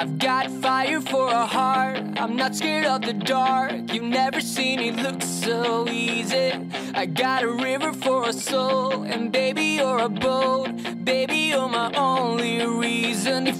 I've got fire for a heart. I'm not scared of the dark. You've never seen it look so easy. I got a river for a soul, and baby, you're a boat. Baby, you're my only reason.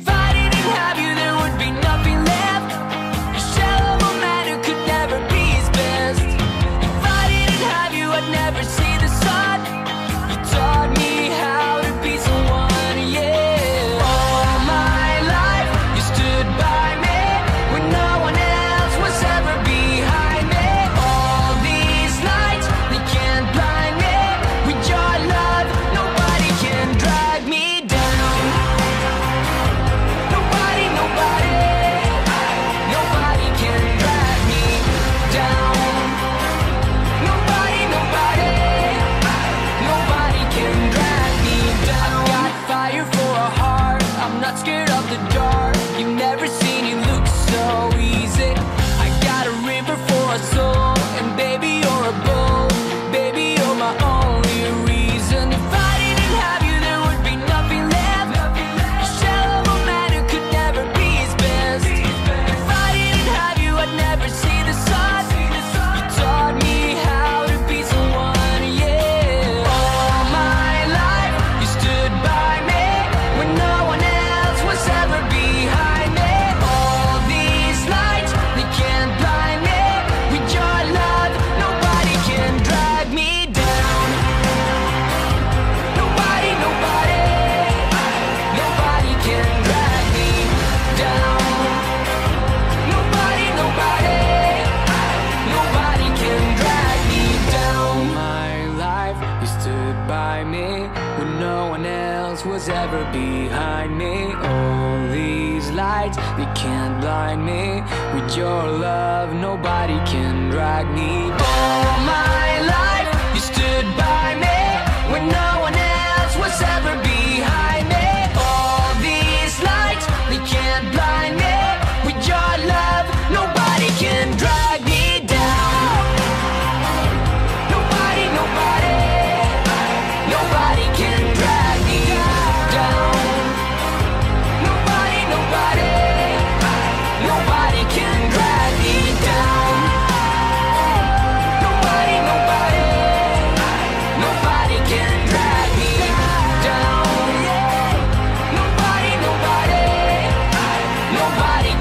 ever behind me. All these lights, they can't blind me. With your love, nobody can drag me.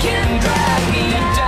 can drag me down.